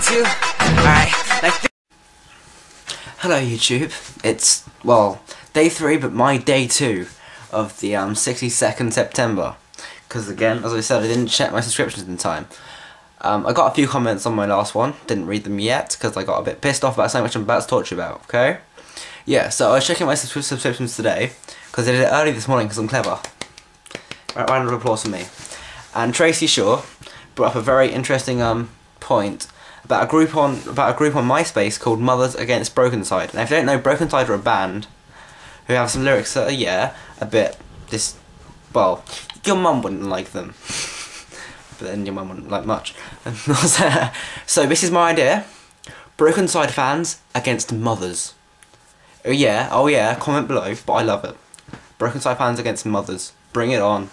two. Alright, like Hello YouTube, it's, well, day three, but my day two of the um, 62nd September. Because again, as I said, I didn't check my subscriptions in time. Um, I got a few comments on my last one, didn't read them yet, because I got a bit pissed off about something which I'm about to talk to you about, okay? Yeah, so I was checking my subscriptions today, because I did it early this morning because I'm clever. Round of applause for me. And Tracy Shaw brought up a very interesting um, point about a group on about a group on MySpace called Mothers Against BrokenCYDE. And if you don't know, BrokenCYDE are a band who have some lyrics that are yeah a bit this well your mum wouldn't like them, but then your mum wouldn't like much. so this is my idea: BrokenCYDE fans against mothers. Oh yeah, oh yeah. Comment below, but I love it. BrokenCYDE fans against mothers. Bring it on.